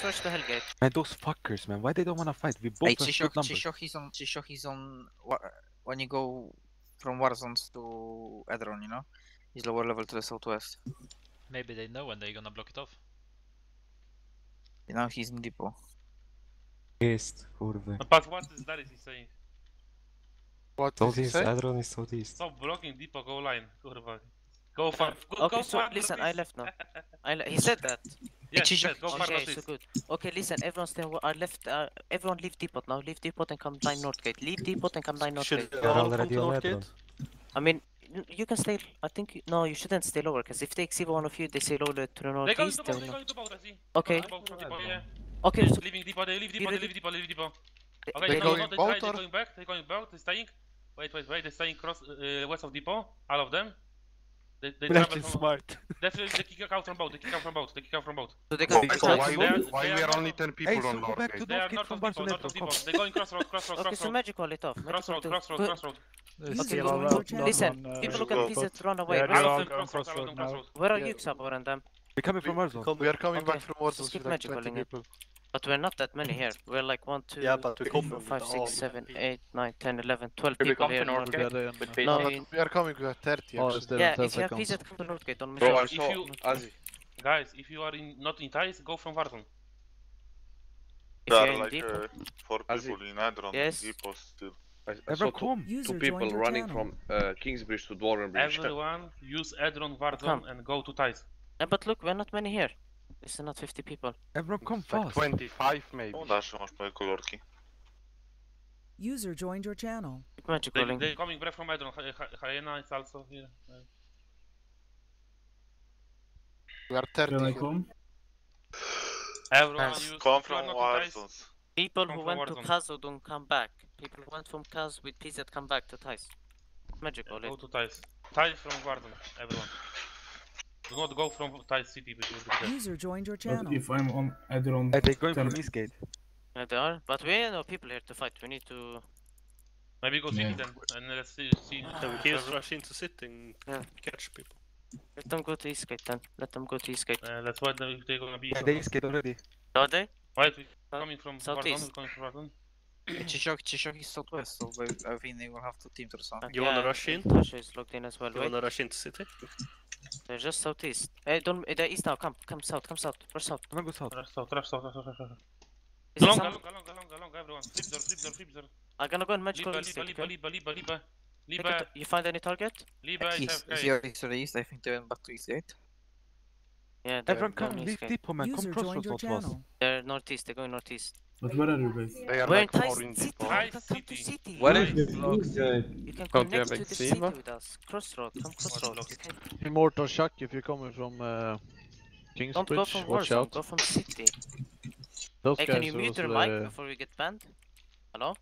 Search the Hellgate. Man, those fuckers, man. Why they don't wanna fight? We both Hey, have Chishock, good numbers. Chishock is on. Chishock is on. When you go from Warzones to Edron, you know, he's lower level to the southwest. Maybe they know when they're gonna block it off. You know, he's in depot. Jest, kurwy. No patrz, what is Darius is saying? What did he Southeast, say? Edron is southeast. Stop blocking Depot, go line, kurwa. Go far, go, Okay, go so far, listen, I left now. I le- he said that. Yes, Chishock- yes, go far, Okay, please. so good. Okay, listen, everyone stay. I left. Uh, everyone leave depot now. Leave depot and come line Northgate. Leave depot and come line Northgate. Should They're all come already to on Northgate? I mean, you- you can stay. I think you- no, you shouldn't stay lower because if they see one of you, they say lower to the northeast. to they boat, will they're not- going to boat, Okay, Depot, yeah. okay. So Leaving Depot, they leave Depot, they ready? leave Depot, they leave Depot. they- Okay, They no, going no, they boat try, they're going back, they're going back, they're staying. Wait, wait, wait, they're staying cross, uh, west of Depot, all of them. They, they Black is smart. definitely they kick out from boat, they kick out from boat, they kick out from boat. So they So, got. so They why, are- we, they why are we are only 10 people Hey, so on go back to They are Northgate north from of Depot, north Barcelona. of Depot. They're going crossroad, crossroad, okay, so crossroad. magic call it off. Crossroad, call it off. crossroad, crossroad. Okay, yellow go- round, Listen, on, uh, people should look go. at PZ run away. Yeah, Where they're All are- all of them going crossroad, all of them crossroad Where are you, Xabor, and them? We're coming from Warzone. We are coming back from so Warsaw skip with magic 20 calling it. people. But we're not that many here. We're like 1, 2, Yeah, but we 3, come 4, 5, 6, 7, 8, 9, 10, 11, 12 we people come here. to in Northgate? Northgate. Together and, With uh, Pete? No, No, in- but we are coming with 30 Oh, actually. it's there in Yeah, 10 if you have seconds. PZ, come to Northgate on Bro, mission. I If saw- you, Azzy, Guys, if you are in not in Thais, go from Warzone. There you're like deep. uh, four As people in Edron. Yes. Depot still. I, I saw two, come. two people running from uh, Kingsbridge to Dwarvenbridge. Everyone use Edron Come. Warzone and go to Thais. Yeah, but look, we're not many here. This is not 50 people. Everyone come Like fast. 25 maybe. No, dasz, masz moje kolorki. User joined your channel. Magic They, calling. they're coming back from Edron. Hy- Hy- Hyena is also here. We are 30 Can I come? Everyone Nice. use. Come if you are from not Warzones. People Come who from went to Warzone. Kazo don't come back. People who went from Kaz with PZ come back to Thais. Magic call Go to Thais. Thais from Warzone. Everyone. Do not go from Thais city because you'll be dead. User joined your channel. But channel. if I'm on Edron, Hey, they're going from Ten- Eastgate. Yeah, they are. But we ain't no people here to fight. We need to. Maybe go city Yeah. then, and let's see. see Yeah, we can just rush into city and Yeah. catch people. Let them go to Eastgate then. Let them go to Eastgate. Uh, let's wait if they're gonna be. Yeah, they Eastgate already. Are they? Wait, we Uh, coming from Warzone. southeast. We're coming from Warzone. Chishock, Chishock is southwest, so I think they will have two teams or something. You wanna rush in? Tasha is logged in as well. You Wait, wanna rush into city? They're just southeast. Hey, don't. eh, They're east now. Come, come south. Come south. Rush south. Come on, go south. Rush south, rush south, rush south, rush south. Is Along, along, along, along, along, everyone. Flip door, flip door, flip door. I'm gonna go and magical Liba, Liba. Liba, Liba, Liba, Liba. Liba, You find any target? Liba is East, AFK. zero is to east, I think they went back to east gate. Yeah, they're Everyone going come, leave Depot, man. Come User cross joined roads your not fast. channel. They're northeast. They're going northeast. But where are you guys? They are We're in like Thais more in city. Depot. Thais Come to city. city. What You can Don't connect to the city eczema? with us. Crossroad. Come crossroad. You can... Immortal Chuck, if you're coming from uh, Don't go from watch Warzone. out. Go from city. Those Hey, guys can you mute was, your mic uh, before we get banned? Hello?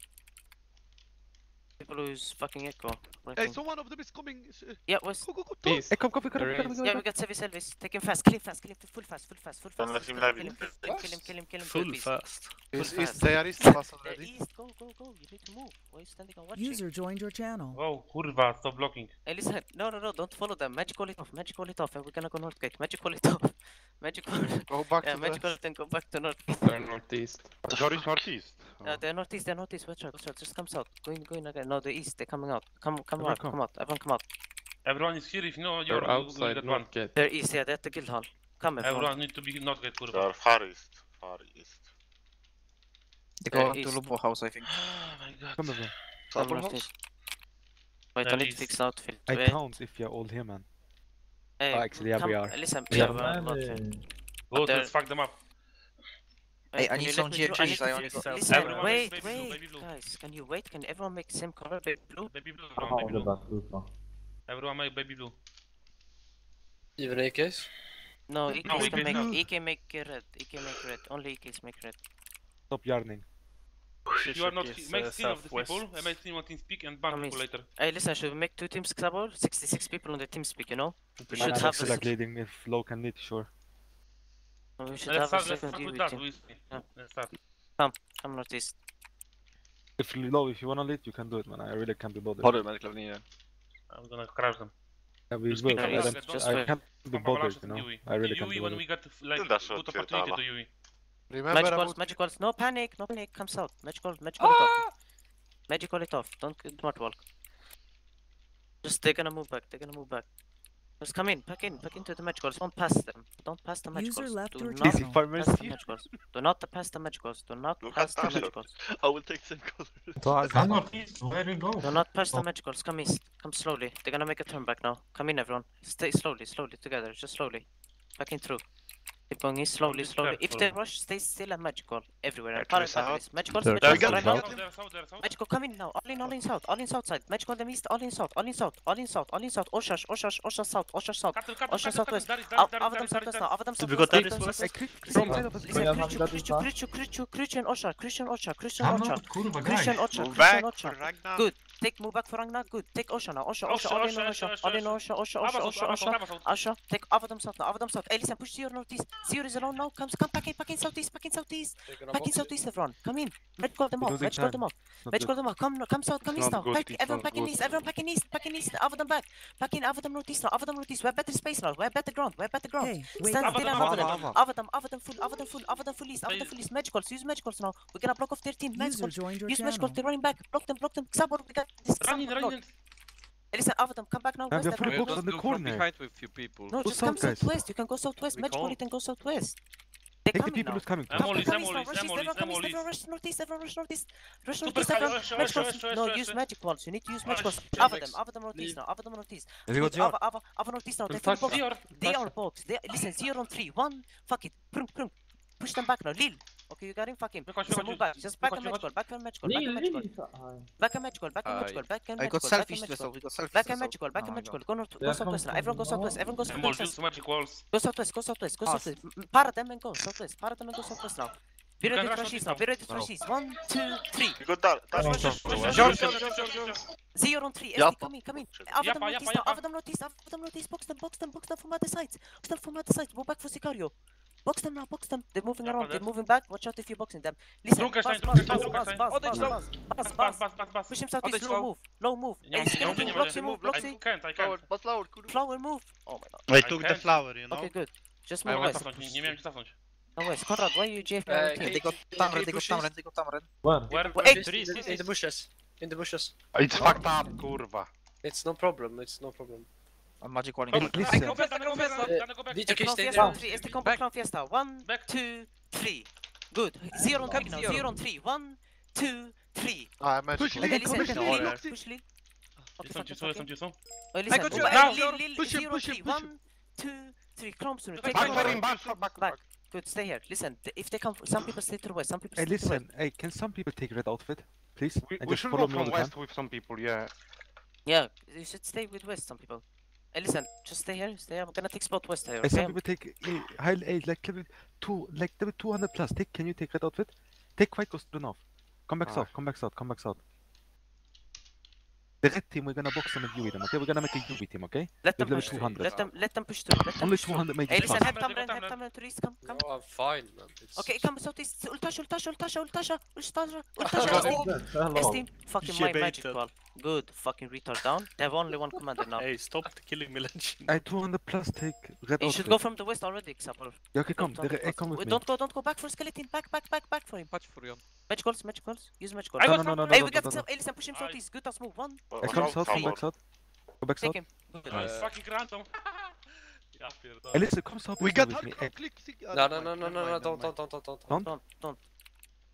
People who's fucking echo. Hey, working. so one of them is coming. uh, Yeah, was. Go, go, go, Peace. Hey, come, come, come, come, There come, is- come, Yeah, come. we got Sevis Elvis. Take him fast. Kill him fast. Kill him full fast. Full fast. Full fast. Full Don't fast. let him Kill live Kill in him. Kill him. Kill him. Kill him. Kill him. Full please. fast. East, Full east, fast. they are east of us They're already. east. Go, go, go. You need to move. Why are you standing and watching? User joined your channel. Oh, kurwa, stop blocking. Hey, listen. No, no, no. Don't follow them. Magic call it off. Magic call it off. And we're gonna go Northgate. Magic call it off. Magic call. Go back Yeah, to magic the... call it go back to North. They're northeast. Sorry, it's northeast. Uh, they're northeast, they're northeast, watch out, watch out, just come south. Go in, go in again. No, the east, they're coming out. Come come Everyone out, come. come out, everyone come out. Everyone is here. If you know, you're They're outside get one. Northgate. They're east, yeah, they're at the guild hall. Come everyone. Everyone need to be not get They kurwa. are far east. Far east. They They're go to east. Lupo house, I think. Oh my god. Come everyone. Come Double northeast. Wait, I They're need to fix the outfit. I Wait, count if you're all here, man. Hey, Oh, actually, yeah, come, we are. Listen, Yeah. yeah, we're a lot. Go, let's fuck them up. Hey, I can need some let me through? I need GFBs, I fix- want Listen, Everyone wait, baby blue, wait, blue. guys, can you wait? Can everyone make same color, baby blue? Baby blue, everyone, baby blue. Everyone make baby blue. Even AKs? No, No, EKs we can can make, not. EK make red, EK make red, only EKs make red. Stop yarning. If you are not, is, make uh, team of the people, southwest. and make team on TeamSpeak and ban Come people later. Hey, listen, should we make two teams, Xabor? 66 people on the TeamSpeak, you know? We should have Alex a is like leading if low can lead, sure. we should Let's have a start, let's second start with UE that, team. Luis. Yeah. Let's start. Come northeast. If low, if you wanna lead, you can do it, man. I really can't be bothered. Har du med Klavnien? I'm gonna crash them. Yeah, we will. pick but up I, the don't, target, just I can't be bothered, you know. I really can't Yui be when bothered. we got like good opportunity to Yui. Remember magic walls, magic walls. No panic, no panic. Comes out. Magic walls, magic ah! Magic wall it off. Don't do not walk. Just they're gonna move back. They're gonna move back. Just come in, pack in, pack into the magic walls. Don't pass them. Don't pass the magic User walls. Left Do, not pass the magic walls. Do not pass the magic walls. Do not pass the magic walls. I will take some colors. I'm not. Where go? Do not pass the magic walls. Come east. Come slowly. They're gonna make a turn back now. Come in, everyone. Stay slowly, slowly together. Just slowly. Back in through. Keep going slowly, slowly. If they rush, stay still and magical. Everywhere. And parallel pathways. Magical, magical, right now. Magical, come in now. All in, all in south. All in south side. Magical, the east. All in south. All in south. All in south. All in south. Oshash, Oshash, Oshash south. Oshash south. Oshash southwest. Over them southwest now. Over them southwest. We got that. Christian Oshash. Christian Oshash. Christian Oshash. Christian Oshash. Good. Take move back for Ragnar. Good. Take Osha now. Osha, Osha, Osha, Osha, Olin, Osha, Osha, Osha, Osha, Osha, Osha. Take Avadam South now. Avadam South. Elisa, push to your northeast. Zero is alone now. Come, come back in, back in southeast, back in southeast, back in southeast, everyone. Come in. Red call them off. Red call them off. Red call them off. Come, come south, come east now. Everyone back in east. Everyone back in east. Back in east. Avadam back. Back in Avadam northeast now. Avadam northeast. We're better space now. We're better ground. We're better ground. Stand still and Avadam. Avadam, Avadam full, Avadam full, Avadam full east. Avadam full east. Magicals. Use magicals now. We're gonna block off 13. Magicals. Use magicals. They're running back. Block them. Block them. Sabor. We got this run in, run in. Listen, Avadam, come back now. We're full box on the corner. behind with few people. No, just come southwest. You can go southwest. Match bullet and go southwest. They Take the people who's coming. Everyone rush northeast, northeast, everyone rush northeast. Rush northeast, everyone. Magic balls. No, use magic balls. You need to use magic balls. Ava them, Ava them northeast now. Ava them northeast. Ava, Ava, Ava northeast now. They full box. They are box. Listen, zero on three. One, fuck it. Prum, prum. Push them back now. Lil. Okay, you're getting fucking. Because so move back. Just back and match goal. Back and match goal. Back and match goal. Back and match goal. Back and match goal. Back and match goal. I got selfish vessel. We got selfish Back and match goal. Back and match goal. Go north. Go southwest. Everyone go southwest. Everyone go southwest. Magic walls. Go southwest. Go southwest. Go southwest. Para them and go southwest. Para them and go southwest now. Be ready to rush now. Be ready to rush One, two, three. You got that. George, George, George. Zero on three. SD, come in, come in. After them northeast now. After them northeast. After them northeast. Box them, box them, box them from other sides. Box them from other sides. Go back for Sicario. Box them now, box them. They're moving around, they're moving back. Watch out if you're boxing them. Listen, druga buzz, buzz, buzz, buzz, buzz, buzz, buzz, buzz, buzz, buzz. Push him southeast, low move, low move. Hey, skanking, bloxy, move, bloxy. I can't, I can't. But lower, kurwa. Flower, move. Oh my god. I took the flower, you know. Okay, good. Just move west. Nie miałem gdzie cofnąć. No west, Konrad, why you JFK? They got Tamren, they got Tamren, they got Tamren. Where? Where? In the bushes. In the bushes. It's fucked up, kurwa. It's no problem, it's no problem. I'm magic warning. Oh, please, I sir. go first, I back. Este okay, confiesta, three, este combo back. confiesta. One, back. two, three. Good. Zero on Camino, zero. on three. One, two, three. Ah, magic. Push Lily, push Lily, push Lily. Descends listen. Listen, descends du. I got you. Push him, push him, push him. Two, three. Back, back, back, back, back. Good, stay here. Listen, if they come, some people stay to the west, some people. Hey, listen. Hey, can some people take red outfit, please? We should go from west with some people. Yeah. Yeah, you should stay with west some people. Hey, listen, just stay here, stay here. I'm gonna take spot west here. Okay? Some people take high like level two, like level 200 plus. Take, can you take that outfit? Take quite close enough. Come back All south, right. come back south, come back south. The red team, we're gonna box them with UE them, okay? We're gonna make a UE team, okay? Let them push 200. Let them, let them push through. Let them Only 200 major Hey, listen, help Tamran, help Tamran to Reese, come, come. No, I'm fine, man. It's... Okay, come southeast. Ultasha, Ultasha, Ultasha, Ultasha, Ultasha, Ultasha, S team. Fucking my magic ball. Good, fucking retard down. They have only one commander now. Hey, stop killing me, legend. I 200 plus take red You should go from the west already, Xapor. Yeah, okay, come. Hey, come with me. Don't go, don't go back for skeleton. Back, back, back, back for him. Watch for you. Match calls, match calls. Use match calls. I got no, no, no, Hey, we got some. Elise, push him south east. Good as move. One. Back south, back south. Go back south. Take him. Nice. Fucking random. Yeah, Elise, come south. We got me. No, no, no, no, no, no. Don't, don't, don't, don't, don't. Don't.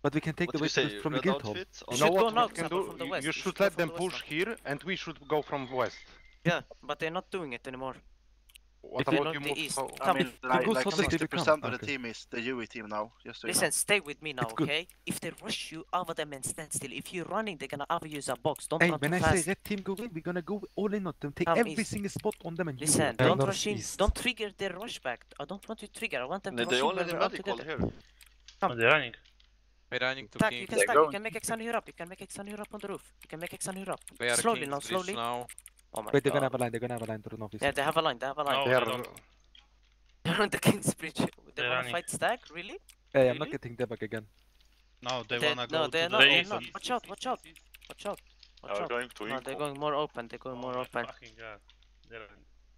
But we can take what the west from the gate home. You know what we can do? You should let them push here, and we should go from west. Yeah, but they're not doing it anymore. What about you, the east. Come, I mean, like, like 60% of the team is the UE team now. Just so Listen, know. stay with me now, okay? If they rush you, over them and stand still. If you're running, they're gonna over use a box. Don't hey, run when too I fast. say red team go in, we're gonna go all in on them. Take Come every east. single spot on them and Listen, don't rush in. Don't trigger their rush back. I don't want to trigger. I want them to they rush in when we're all together. Here. Come. They're running. We're running to stack, You can stack. You can make Xan here up. You can make Xan here up on the roof. You can make Xan here up. Slowly now, slowly. Now. Oh my Wait, they're god. gonna have a line. They're gonna have a line to the northeast. Yeah, they have a line. They have a line. No, They they are. don't. They're on the King's Bridge. They They're wanna running. fight Stag? Really? Hey, I'm not Really? getting them back again. No, they They- wanna no, go they're to not. the They they're not. Watch out, watch out. east, east. Watch out. Oh, watch Are out. going to No, they're going more open. They're going Oh more open. Fucking god. They're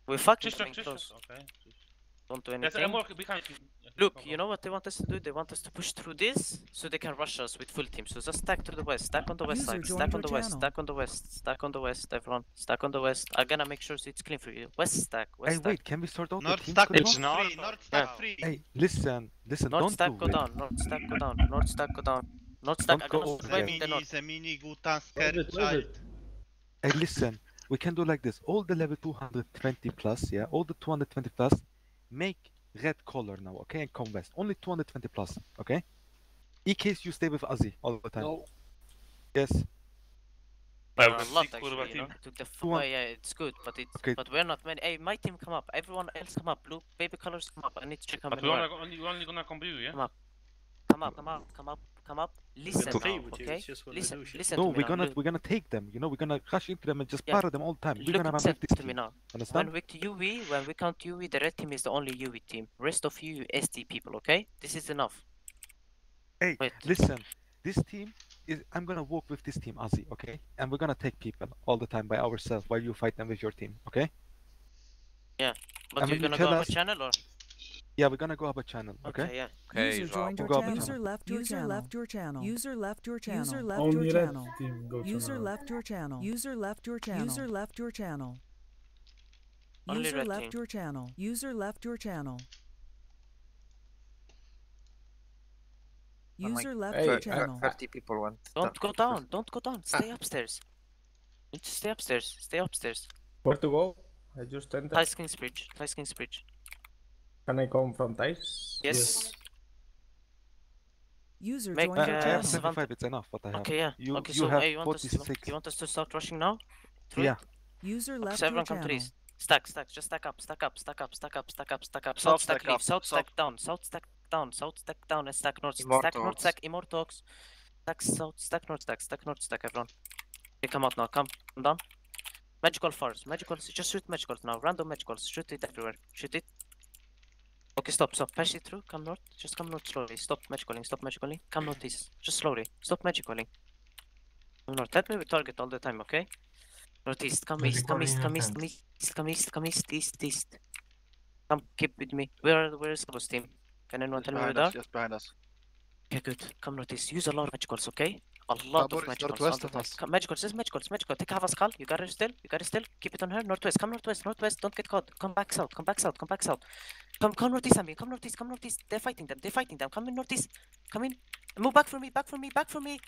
We're fucking Czyszczak, coming czyszczak. close. Okay. Don't do There's anything. a more behind you. Yeah, Look, you know what they want us to do? They want us to push through this so they can rush us with full team. So just stack to the west, stack on the west side, stack on the west, stack on the west, stack on the west, everyone, stack on the west. I'm gonna make sure it's clean for you. West stack, west Hey, stack. wait, can we sort out the North team? stack Could is free. North stack free. Hey, listen, listen, North don't stack do go it. down, north stack go down, north stack go down. North stack, Don't I'm go gonna over survive the north. Zemini, Gutan, Scary Child. Hey, listen, we can do like this. All the level 220 plus, yeah, all the 220 plus, make red color now, okay, and come west. Only 220 plus, okay? In case you stay with Azzy all the time. No. Yes. I a the lot actually, kurwa you team. know. Took the oh, yeah, it's good, but it's Okay. but we're not many. Hey, my team come up. Everyone else come up. Blue baby colors come up. I need to check how But many. we were. only, only, only gonna combo you, yeah? Come up. Come up, come up, come up, come up. Listen okay now, okay? it's just when we Listen, listen No, to me we're gonna Look, we're gonna take them. You know, we're gonna rush into them and just Yeah. batter them all the time. We're look gonna run this to me now. Understand? When we to UE, when we count UE, the red team is the only UE team. Rest of you SD people, okay? This is enough. Hey, Wait. listen. This team is. I'm gonna work with this team, Azzy, okay? And we're gonna take people all the time by ourselves while you fight them with your team, okay? Yeah, but I you're you gonna tell go up us- a channel or? Yeah, we're gonna go up a channel, okay? Okay, yeah. Okay, User Joao. joined your We'll go up channel. User left your User channel. left your channel. User left your channel. User left Only your channel. User left your channel. User left your channel. User left your channel. User left your channel. User left your channel. User left your uh, channel. Uh, 30 people went. Don't go down. down. Don't go down. Stay upstairs. You need to stay upstairs. Stay upstairs. Where to go? I just entered. Thai King's Bridge. Thai King's Bridge. Can I come from Thais? Yes. User Make, joined Uh, your uh, I have 75, it's enough what I have. Okay, yeah. You- okay, you so have hey, you want us to you want us to start rushing now? Through Yeah. it? User Okay, left so everyone come channel. trees. Stack, stack, just stack up, stack up, stack up, stack up, stack up, stack up. South South stack stack leave, up, south south. stack down, south stack down, south stack down, and stack north, stack north, Immortals. stack immortox. Stack south, stack north, stack, stack north, stack everyone. Okay, come out now, come, come down. Magical force, magical, just shoot magicals now, random magicals, shoot it everywhere, shoot it. Okay, stop, stop, pass it through, come north, just come north slowly, stop magicaling, stop magicaling, come northeast, just slowly, stop magicaling. Come north, let me we target all the time, okay? Northeast, come east, come east, come east, come east, come east, come east, east, east. Come, keep with me. Where, where is Sabo's team? Can anyone Just tell me where they are? just behind us. Okay, good. Come northeast. Use a lot of magicals, okay? A lot Sabor of is magicals. northwest all the of time. us. Come, magicals, just magicals, magical. Take Hava's call. You got her still? You got her still? Keep it on her. Northwest. Come northwest, northwest. Don't get caught. Come back south. Come back south. Come back south. Come, come northeast, Amir. Come northeast. Come northeast. They're fighting them. They're fighting them. Come in northeast. Come in. Move back for me. Back for me. Back for me.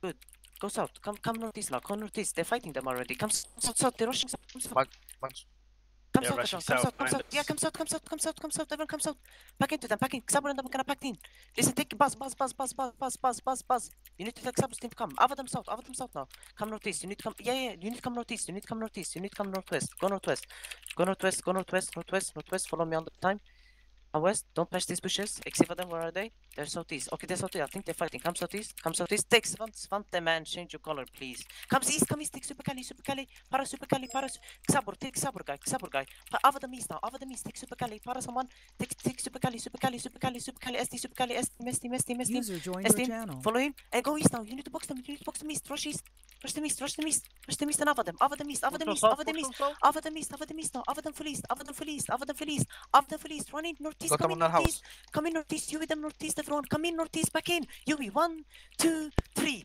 Good. Go south. Come, come northeast now. Come northeast. They're fighting them already. Come south, south. They're rushing south. Come south. Mag- Mag- Come Yeah, south, rushing. Come south, south, come south. Yeah, come south, come south, come south, come south. Everyone come south. Back into them, back in. Sabur and them are gonna pack in. Listen, take buzz, buzz, buzz, buzz, buzz, buzz, buzz, buzz, buzz. You need to take Sabur's team to come. Over them south, over them south now. Come northeast. You need to come. Yeah, yeah. You need to come northeast. You need to come northeast. You need to come northwest. Go northwest. Go northwest. Go northwest. Northwest. Northwest. Follow me all the time. Come west. Don't patch these bushes. Except for them. Where are they? They're southeast. Okay, they're southeast. I think they're fighting. Come southeast. Come southeast. Take Svante, Svante, man. Change your color, please. Come east. Come east. Take Super Cali. Super Cali. Para Super Cali. Para. Xabur. Take Xabur guy. Xabur guy. Over the east now. Over the east. Take Super Cali. Para someone. Take take Super Cali. Super Cali. Super Cali. Super Cali. SD. Super Cali. SD. Mesty. Mesty. Mesty. User joined Yes, your channel. Follow him and go east now. You need to box them. You need to box them east. Rush east. Rush them east. Rush them east. Rush them east and over them. Over them east. Over them east. Over them east. Over them east. Over them east now. Over them full east. Over them full east. Over them full east. Over them full east. Run in northeast. Come in northeast. Come in northeast. You with them northeast. Everyone. Come in northeast. Back in. You with one, two, three.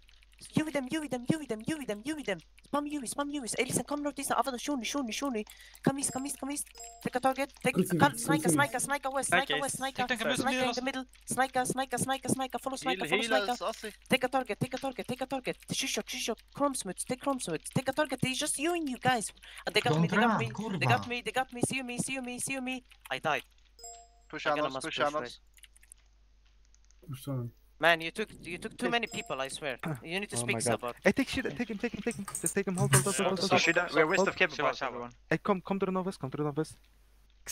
You with them. You with them. You with them. You with them. You with them. Spam you. Spam you. Hey, listen. Come northeast. now. Over the shuni. Shuni. Shuni. Come east. Come east. Come east. Take a target. Take. Crucifix, Cut. Sniker. crucifix. Sniker. Sniker west. Sniker west. Sniker. Take them, come Sniker in the middle. Sniker. Sniker. Sniker. Sniker. Follow Heal, Sniker. Follow heal Sniker. Take a target, take a target, take a target. Shishok, shishok, Chromesmith, take Chromesmith, take a target. It's just you and you guys. Uh, they got me, they got me, they got me, they got me. See me, see me, see me. I died. Push on us, push push on us. Push on. Man, you took you took too many people. I swear. You need to Oh speak my God. about. Hey, take shit, take him, take him, take him. Just take him. Hold, hold, hold, hold, hold, hold. Shida, we're west Hold. of Cape Shiva, everyone. Hey, come, come to the northwest, come to the northwest.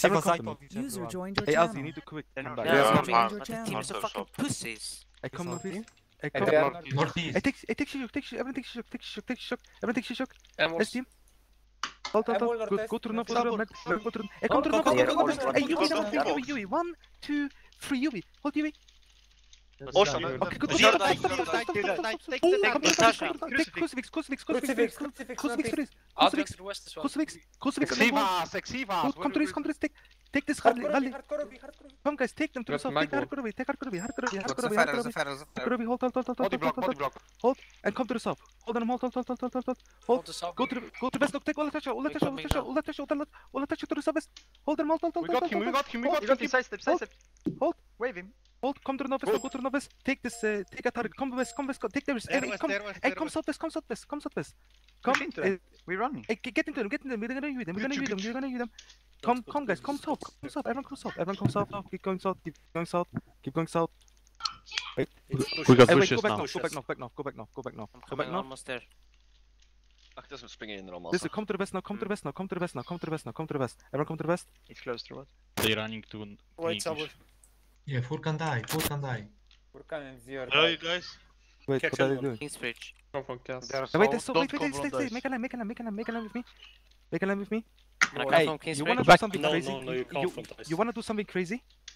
Everyone come to me. User joined your Hey, channel. Alzi, you need to quick. They're Come not- back. Yeah, User I'm joined coming, your but the team channel. is a fucking pussies. Hey, come northeast. Hey, Hey, come. they are Hey, take, hey, take Shishok, take Shishok. Everyone take Shishok, take Shishok, take Shishok. Everyone take Shishok. Amos. Yes, team. Hold, hold, I'm hold. all Go, Northwest, go to the north, Northwest. go to the north, Mag- go to the- Hey, come to the north, Go, go go, to the go, north. go, Hey, Oh, Okej, go. Zero, daj, take, this hard, valley. Come guys, take them to yourself, take hardcore away, take hardcore away, hardcore away, hardcore away, hardcore away. Hardcore away, hold, hold, hold, hold, hold, hold, hold, hold, hold, and come to yourself. Hold on, hold, hold, hold, hold, hold, hold, hold. Go to go to best, look, take all the all the all the all the all the all the to the surface. Hold on, hold, hold, hold, hold, hold. We got him, we got him, we got him. Side step, side step. Hold. Wave him. Hold, come to the novice, go to the novice. Take this, uh, take a target. Come west, come west, come. take the west. Hey, come, hey, come southwest, come southwest, come southwest. Come into uh, We run. Hey, get into them, get into them. We're gonna use them. We're gonna use them. We're gonna use them. Come, come, guys, come south, come south. Everyone come south. Everyone come south. Keep going south. Keep going south. Keep going south. Wait. We got bushes now. Go back now. Go back now. Go back now. Go back north. Go back north. Almost there. Ach, doesn't spring in normal. Listen, come to the west now. Come to the west now. Come to the west now. Come to the west now. Come to the west. Everyone come to the west. It's close to what? They're running to. Wait, south. Yeah, Furkan die, Furkan die. Furkan is your. Where are you guys? Wait, Catch what are you doing? King switch. Come from cast. wait, wait, so, wait, wait, wait, wait, wait, make a line, make a line, make a line, make a line with me. Make a line with me. Hey, you wanna do something no, crazy? No, no, you, you, you wanna do something crazy?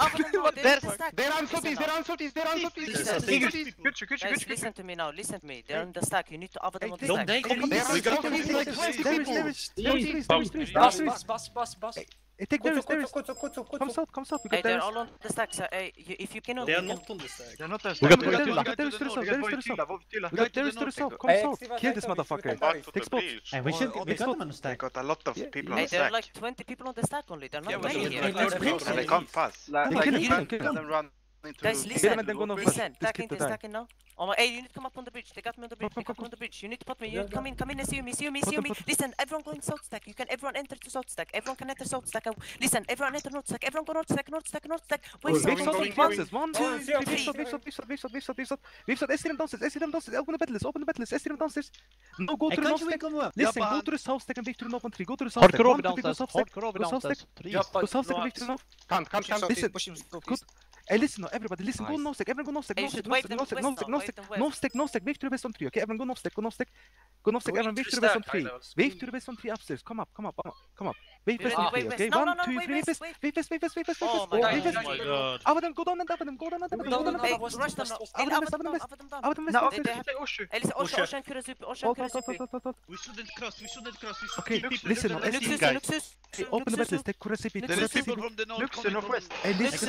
Oh, no, no, there, there are softies, there are softies, there are softies. Good, good. Listen to me now, listen to me. They're on the stack, you need to over them on the stack. Don't they? There are softies like 20 people. Bus, bus, bus, bus. Hey, take Kutsu, Darius, Kutsu, Kutsu, Kutsu, Come south, come south, we got hey, They're all on the stacks, uh, hey, you, if you cannot... They are not on the stacks. They're not on the stacks. We got Darius to the south, Darius to the south. We got Darius to the south, come south. Kill this motherfucker. Take spot. Hey, we should, we got them on the stack. got a lot of people on the stack. There are like 20 people on the stack only, they're not many here. They can't pass. They can't, they can't run. Guys, listen. Listen, listen. Stack in, stack in now. Oh my, hey, you need to come up on the bridge. They got me on the bridge. They got me on the bridge. You need to put me. You come in, come in and see me, see me, see me. Listen, everyone going south stack. You can, everyone enter to south stack. Everyone can enter south stack. Listen, everyone enter north stack. Everyone go north stack, north stack, north stack. Wait, south stack. Bounces. One, two, three. Leave shot, leave shot, leave shot, leave shot, leave shot, leave shot. Leave shot. STM downstairs, STM downstairs. Open the battlers, open the battlers. STM downstairs. No, go to the north stack. Listen, go to the south stack and victory in open three. Go to the south stack. Hardcore over downstairs. Hardcore over downstairs. Go south stack and South. in open. Come, come, come. Listen, good. Hey, listen, everybody, listen, nice. go no stack, everyone go no stack, no stack, no stack, no stack, no stack, no stack, no stack, no stack, wave to the base on three, okay, everyone go no stack, go no stack, go no stack, everyone wave to the base on three, wave to the base on three upstairs, come up, come up, come up, wave base on three, okay, one, two, three, wave base, wave base, wave base, wave base, wave base, wave base, Abaddon, go down and Abaddon, go down and Abaddon, go down and Abaddon, rush them, Abaddon, Abaddon, Abaddon, Abaddon, Abaddon, we shouldn't cross, we shouldn't cross, we should Okay, listen, listen, guys. Open the battle, take Kurasipi. There is people from the north, northwest. Hey, listen,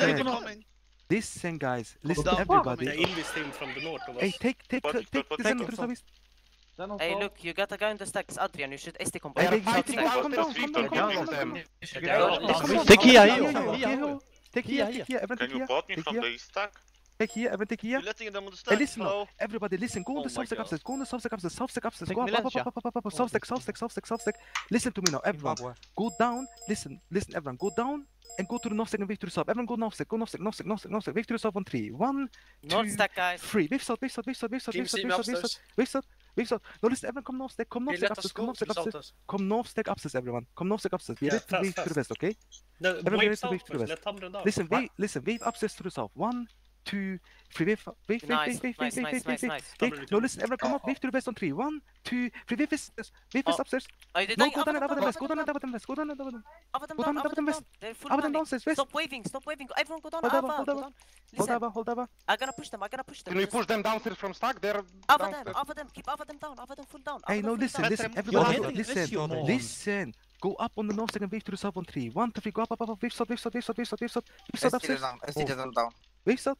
this thing, guys. Listen, to everybody. The invis team from the north. Hey, take, take, but, take, but, but, take, take, Hey, look, you got a guy in the stacks, Adrian. You should ST combo. Hey, fighting come down, come down, come down. Take here, here, Take here, take here, take here. Can you bot me from the stack? Take here, everyone take here. You're letting them on the stack. Hey, listen, Hello? everybody, listen. Go on oh the south upstairs. Go on the south upstairs. South upstairs. Go up, up, up, up, up, up, up. South stack, south stack, south stack, south stack. Listen to me now, oh everyone. Go down. Listen, listen, everyone. Go down and go to the north stack and wave to the sub. Everyone go north stack, go north stack, north stack, north stack, north stack. Wave to the sub on three. One, north two, stack, guys. three. Wave sub, wave sub, wave sub, wave sub, wave sub, wave sub, wave sub, wave sub. No, listen, everyone come north stack, come north stack upstairs, come north stack upstairs. Come north stack upstairs, everyone. Come north stack upstairs. We yeah, ready to wave to the west, okay? No, everyone wave to wave to the west. Listen, wave, listen, wave upstairs to the south. One, two, three, wave, wave, wave, wave, wave, nice, wave, nice, wave, nice, wave, nice, wave, wave. No, listen, everyone come oh, up, wave to the best on three. One, two, three, wave wave, wave is upstairs. Oh, no, go down and up and west, go down and up and west, go down and up and west. Up and down, up and west. Up and downstairs, west. Stop waving, stop waving. Everyone go down, Ava, hold down. Hold Ava, hold Ava. I'm gonna push them, I'm gonna push them. Can we push them downstairs from stack? They're Ava them, Ava them, keep Ava them down, Ava them full down. Hey, no, listen, listen, everyone, listen, listen. Go up on the north second wave to the south on three. One, two, three, go up, up, up, wave, stop, wave, stop, wave, stop, wave, stop, wave, stop, wave, stop, upstairs. Down, oh. down. Wave stop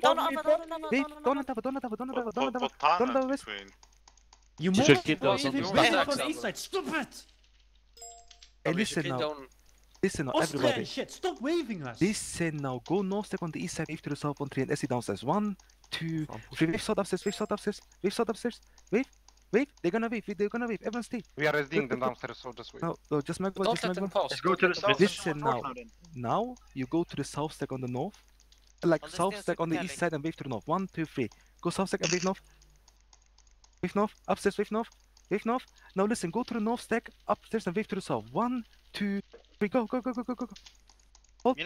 down, down, down, down, wave, down, down down, and tower, down and tower, down and tower, down and Put, tower, put down and tower, Tana west. between. You You move. should keep Why those you on the leave right Back. Side. on the east side. Stop it. Hey, we should listen get now, down. Listen now, Austria everybody. and shit. Stop waving us. Listen now, go north stack on the east side, wave to the south on three and SD downstairs. One, two, three, wave south upstairs, wave south upstairs, wave south upstairs, wave, Wave. They're gonna wave. They're gonna wave. Everyone stay. We are SDing Look, them downstairs, so just wait. No, no, just make one. Just let make one. Let's go to the south. Listen now. Now you go to the south stack on the north. Like south stack on the east side and wave to the north. One, two, three. Go south stack and wave north. Wave north. Upstairs, wave north. Wave north. Now listen, go to the north stack, upstairs and wave to the south. One, two, three. Go, go, go, go, go, go. go. Hold,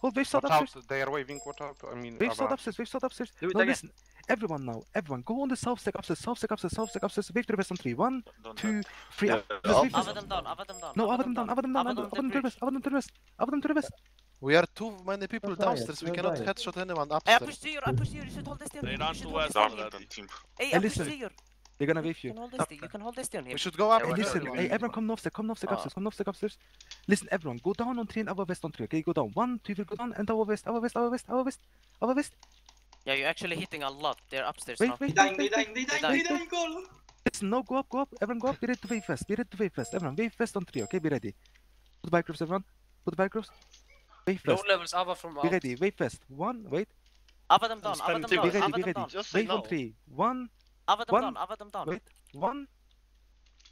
hold, wave south Watch upstairs. out, they are waving, watch out. I mean, Wave south upstairs, wave south upstairs. Do it now again. listen, everyone now, everyone, go on the south stack upstairs, south stack upstairs, south stack upstairs, wave to the west on three. One, two, three. Yeah, up. yeah, Just up. wave this- Ava them down, Ava them down. No, Ava them down, Ava them down, Ava them to the west, Ava them to the west, Ava them to the west. We are too many people downstairs. We cannot headshot anyone Hey, I push to you, I push to you, you should hold this down. They you run should to west this after down. that team. Hey, Hey, I push to you. They're gonna wave You you. can hold this down, you can hold this down here. We should go up. Hey, and listen, down. hey, everyone come north come north stack Ah. upstairs, come north stack upstairs. Listen, everyone, go down on three and our west on three, okay? Go down. One, two, three, go down, and our west, our west, our west, our west, our west. Yeah, you're actually hitting a lot. They're upstairs Wait, now. wait, dying, wait, they wait, dying, they wait, dying, wait, they wait. dying, goal! Listen, no, go up, go up. Everyone go up. Be ready to wave fast. Be ready to wave fast. Everyone, wave fast on three, okay? Be ready. Put the bike groups, everyone. Put the bike groups. Wave Low fast. levels Ava from Be out. ready. Wave fast. One, wait. Ava them down, spam Ava them two. down, Be ready, Ava be them ready. down. Just Wave on three. One, Ava them One. down, Ava them down. wait. One,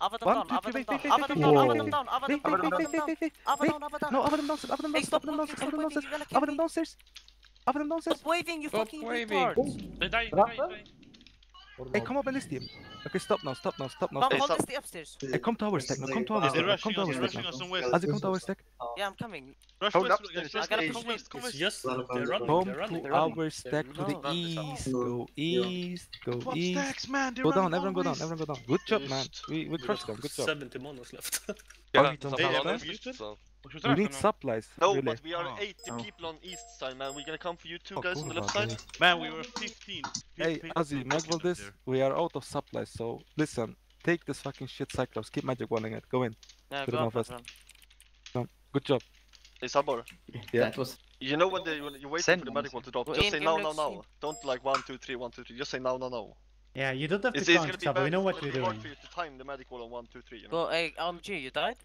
Ava them one, down, two, Ava three, them wait, down, wait, Ava wait, them wait. down, Ava them down, Ava them wait, down, wait, Ava wait, them wait, down. wait, wait. Ava Wait. down, Ava down. No, Ava them downstairs. Ava them Hey, downstairs. stop Ava them walking, downstairs. stop Ava them waving, downstairs. you gotta Ava kill them me. downstairs. Ava them downstairs. Stop waving, you Stop fucking waving. retard. They dying, Drop dying, them. dying. Hey, come up in this team. Okay, stop now, stop now, stop now. Mom, Stop. hold stop. this the upstairs. Hey, come to our stack now. Come to our stack now. Come to our stack rushing now. us on come to our stack. Yeah, I'm coming. Rush Hold west, up, guys, just rush gotta west, come west, come west. just they're running. Come They're running. to our stack to the east. Go east. Go east. stacks, man, Go down, everyone go down, everyone go down. Good job, man. We we crushed them. Good job. 70 monos left. Yeah, we don't some have others that? used some. We should We need supplies. No, really. but we are Oh. 80 Oh. people on east side, man. We're gonna come for you two Oh, guys on the left side. dude. Man, we were 15. Hey, Fifteen Ozzy, people Magwell this. there. We are out of supplies, so listen. Take this fucking shit Cyclops. Keep magic walling it. Go in. Yeah, To the go up, northwest. everyone. Good job. Hey, Sabor. Yeah. That was You know when, they, when you're waiting Send for the one. wall to drop, just in, say give no, me no, no. Don't like one, two, three, one, two, three. Just say no, no, no. Yeah, you don't have to It's, it's count, gonna be Sabo. We know what it's we're gonna be hard for you to time the magic wall on one, two, three. You know? Go, hey, OMG, you died?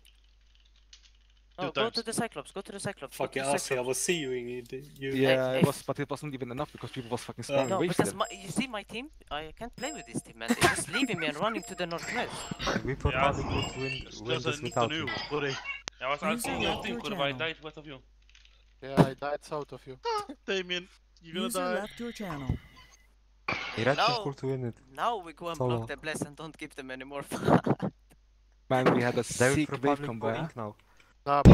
No, go times. to the Cyclops, go to the Cyclops. go Fucking to the Ozzy, I Cyclops. was seeing you. you Yeah, hey. it was, but it wasn't even enough because people was fucking spamming No, because my, you see my team, I can't play with this team, man. They're just leaving me and running to the northwest. We Yeah. probably could win, Just win as this a without new, you. buddy. Ja, was als User in left your team, your kurwa, I died west of you. Yeah, I died south of you. Damien, you're gonna User die. left your channel. Hey, Red No. Team could win it. Now we go and Solo. block the bless and don't give them any more Man, we had a They will sick wave probably come go now top